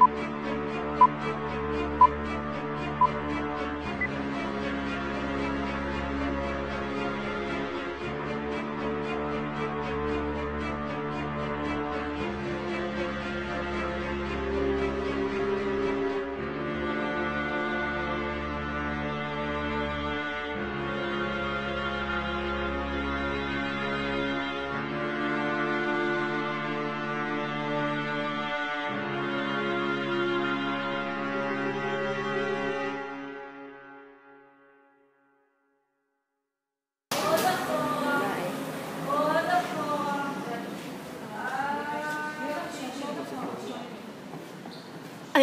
Thank you.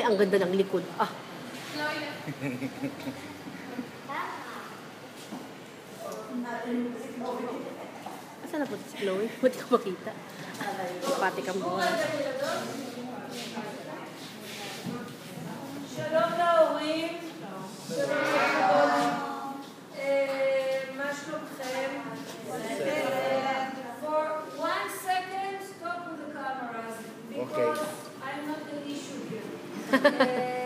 ang ganda ng likod. Ah. Asan na po si Chloe? Buti ko makita. Pati kang buhay. Shalom na uwim. Shalom eh, na uwim. Okay. Yeah.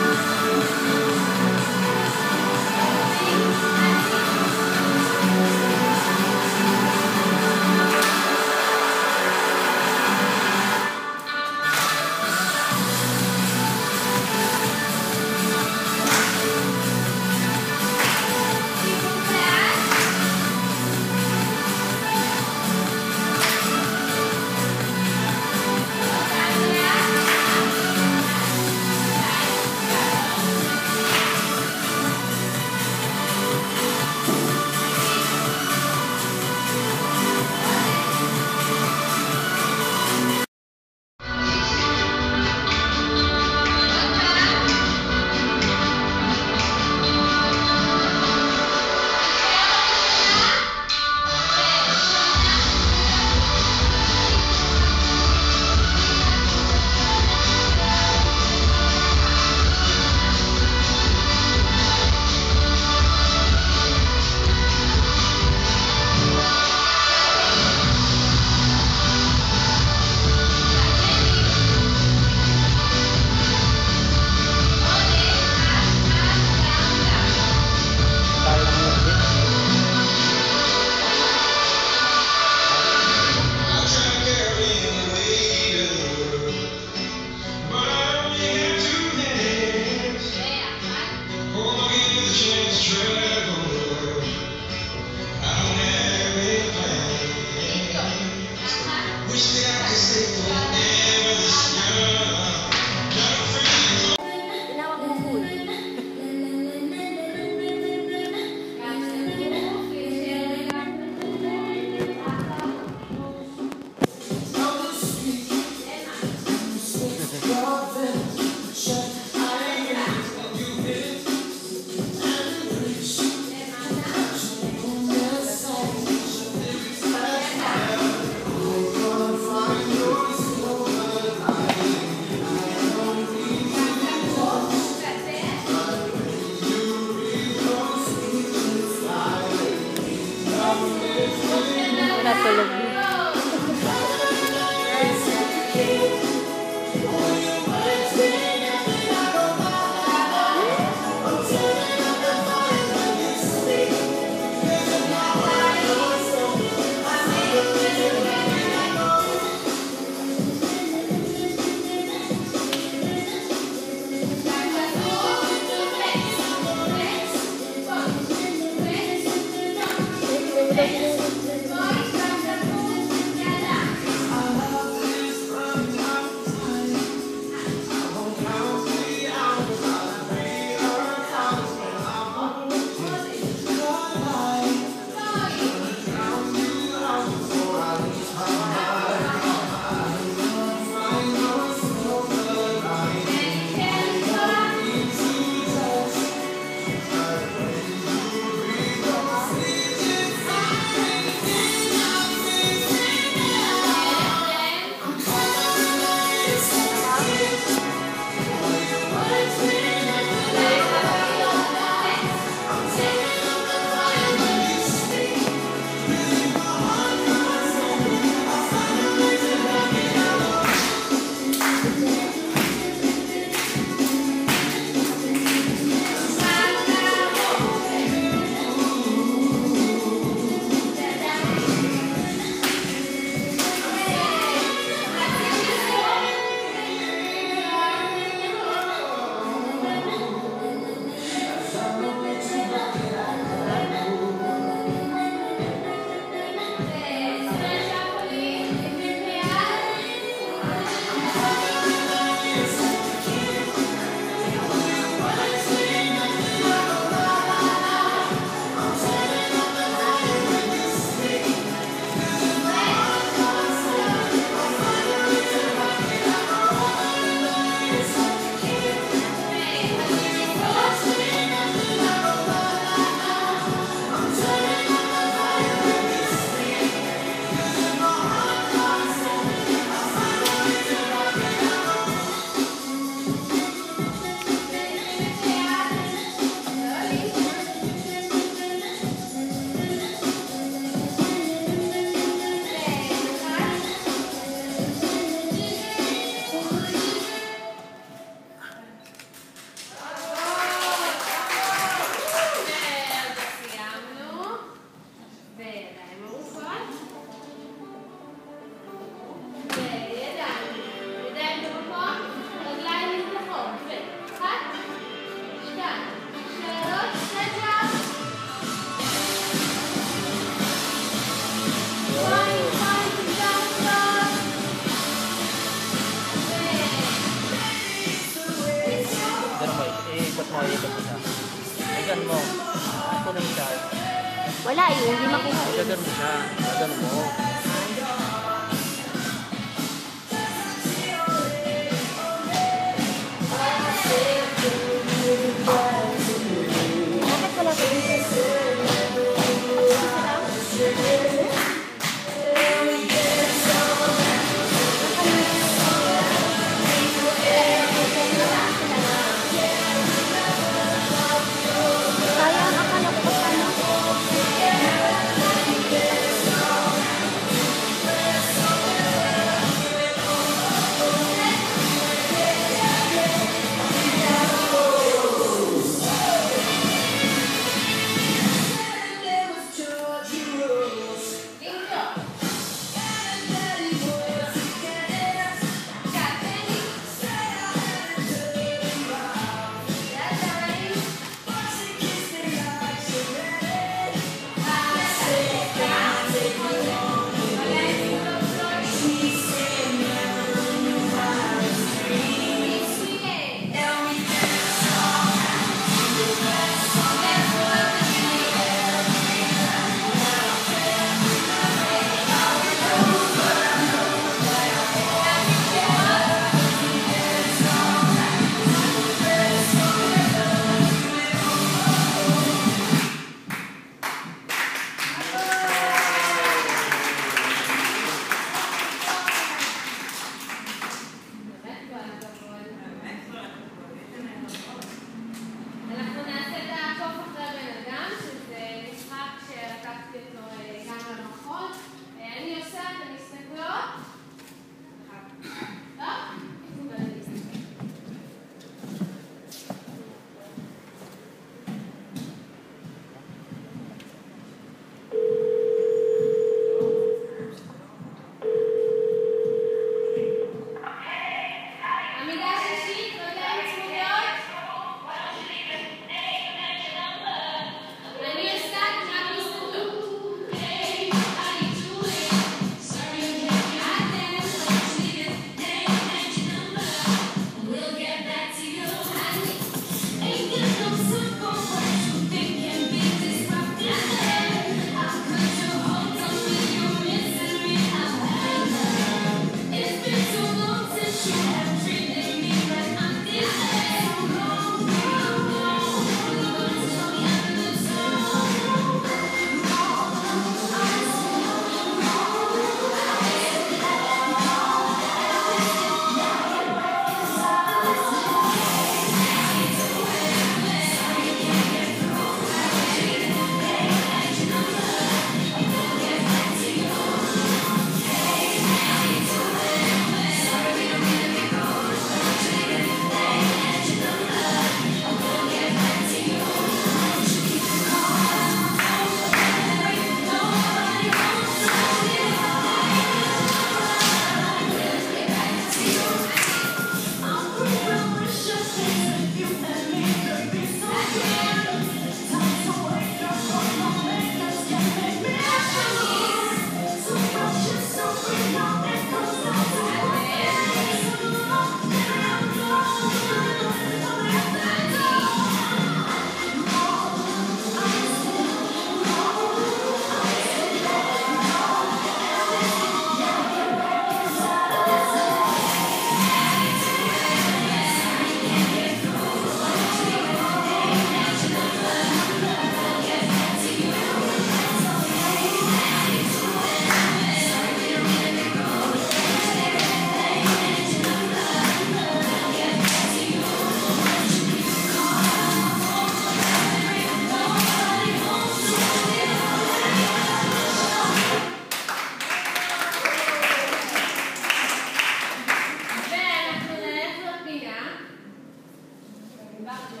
That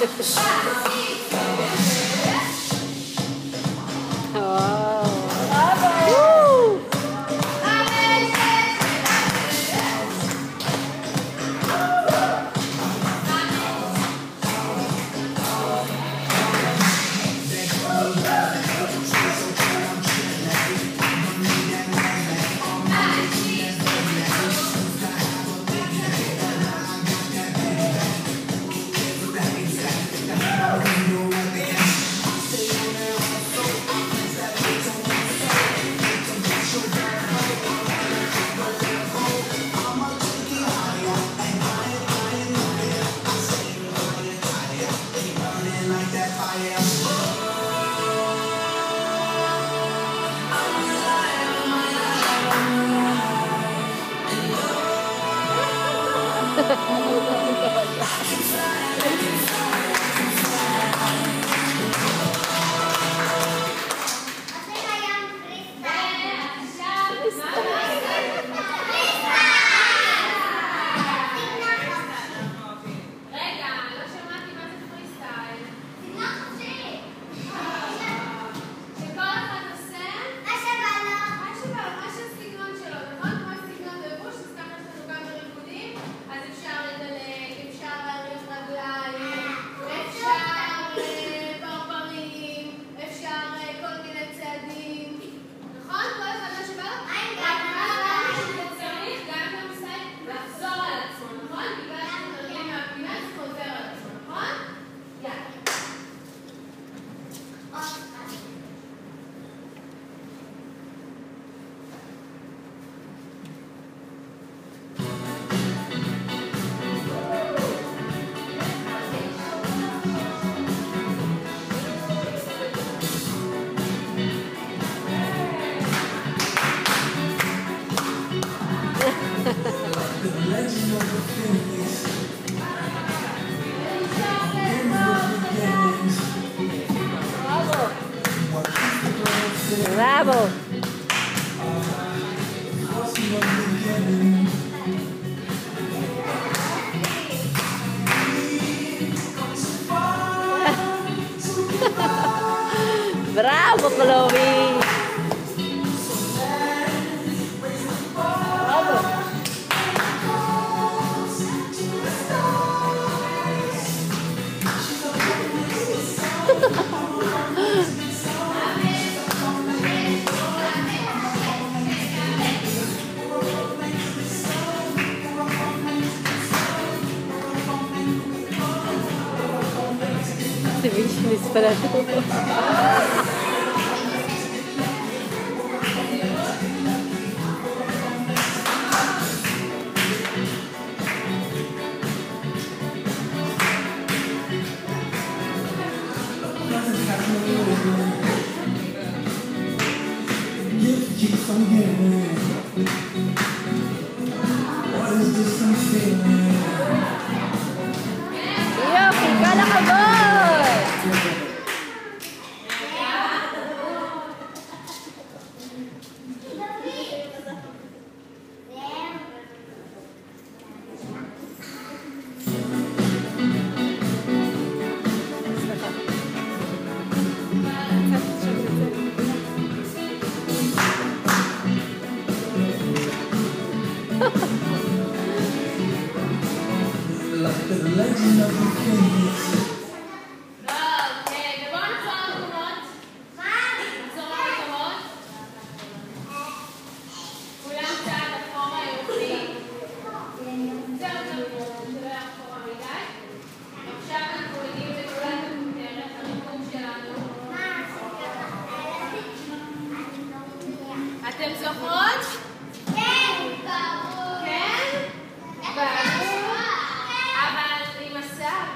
Yeah. Bravo! Bravo, Chloe! para todos. Gift. אתם זוכרות? כן, ברור. כן? ברור. אבל עם השיער,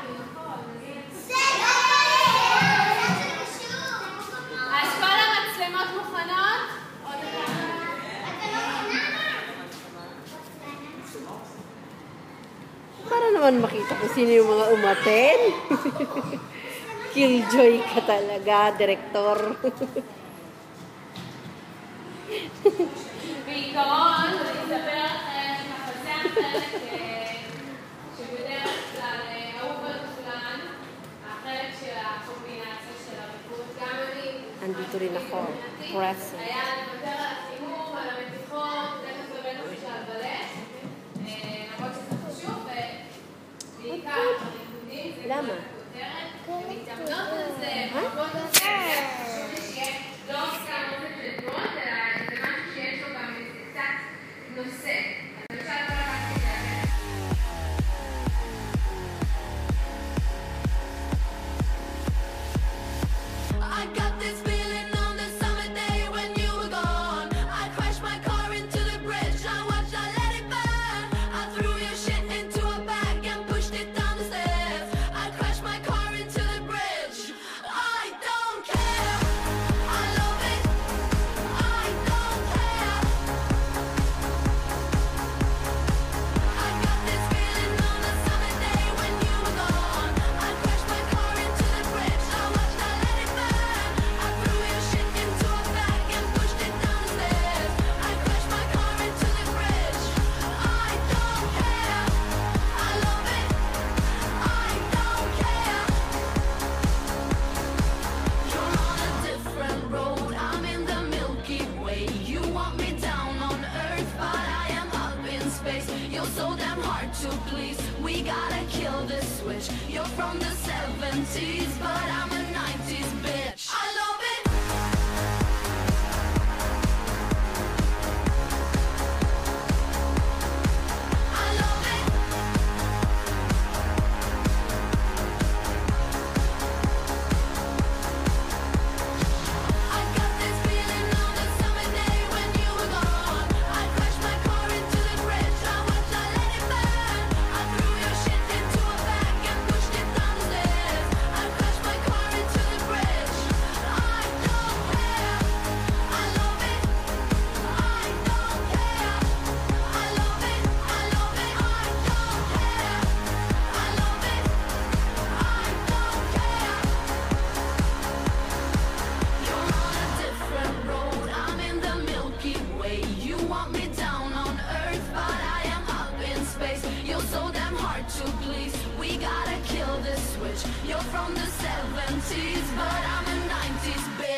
אז כל המצלמות מוכנות? עוד Para naman makita ko sino yung mga umaten. Killjoy ka talaga, direktor. בעיקרון, אני אספר לכם מחזה החלק שבדרך כלל אה, אהוב על כולן, החלק של הקומבינציה של הריבוד, גם אני, נכון, פרסים. היה לוותר על הסימום, על המתיחות, תכף הבאנו של הבלט, למרות שזה חשוב, ובעיקר הריבודים, זה גם הכותרת, הן מתאמנות על זה, הן על זה, חשוב לי שיהיה לא סתם אופן לדמות, אלא will say space. You're so damn hard to please. We gotta kill this switch You're from the 70s But I'm a 90s bitch. damn hard to please. We gotta kill this switch. You're from the 70s, but I'm a 90s bitch.